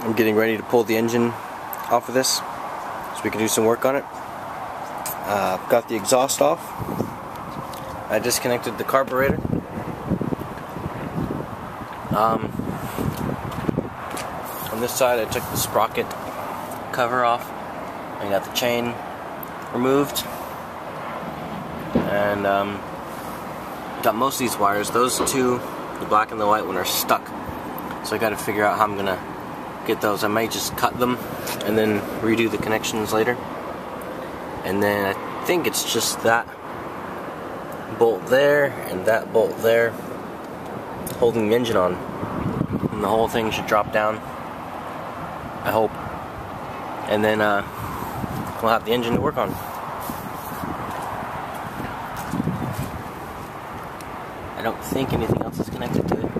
I'm getting ready to pull the engine off of this so we can do some work on it. Uh, got the exhaust off. I disconnected the carburetor. Um, on this side I took the sprocket cover off. I got the chain removed. And um, got most of these wires. Those two, the black and the white one, are stuck. So I got to figure out how I'm gonna get those. I might just cut them and then redo the connections later. And then I think it's just that bolt there and that bolt there holding the engine on. And the whole thing should drop down. I hope. And then uh, we'll have the engine to work on. I don't think anything else is connected to it.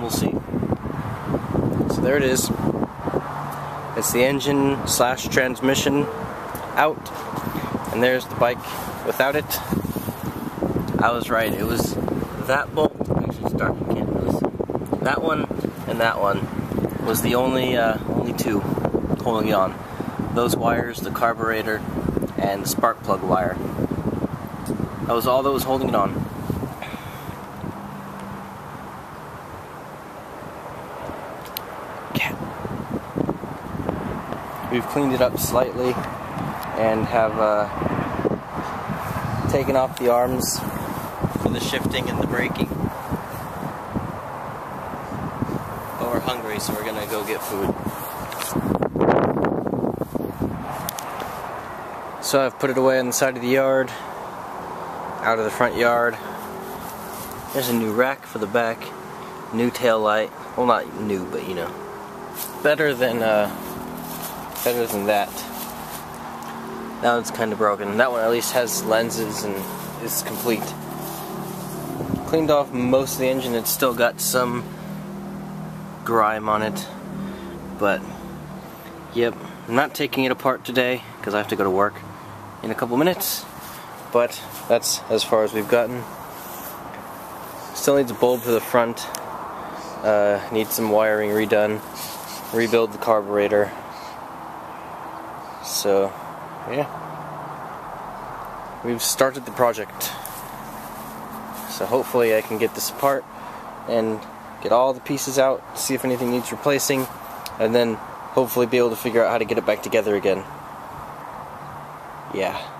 We'll see. So there it is. It's the engine slash transmission out. And there's the bike without it. I was right. It was that bolt. Actually, it's dark. You can't really see. That one and that one was the only uh, only two holding it on. Those wires, the carburetor, and the spark plug wire. That was all that was holding it on. We've cleaned it up slightly and have uh, taken off the arms for the shifting and the braking. But we're hungry, so we're gonna go get food. So I've put it away on the side of the yard out of the front yard. There's a new rack for the back, new tail light. Well, not new, but you know, better than uh, better than that. That one's kind of broken. That one at least has lenses and is complete. Cleaned off most of the engine. It's still got some grime on it, but yep. I'm not taking it apart today because I have to go to work in a couple minutes but that's as far as we've gotten. Still needs a bulb for the front. Uh, needs some wiring redone. Rebuild the carburetor. So, yeah. We've started the project. So hopefully I can get this apart and get all the pieces out, see if anything needs replacing, and then hopefully be able to figure out how to get it back together again. Yeah.